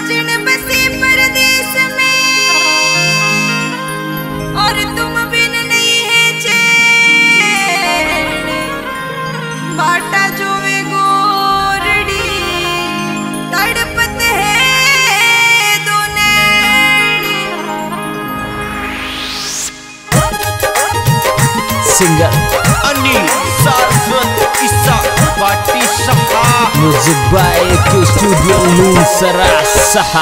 साजन बसे परदेश Jebaiku Studio Nunsera Saha.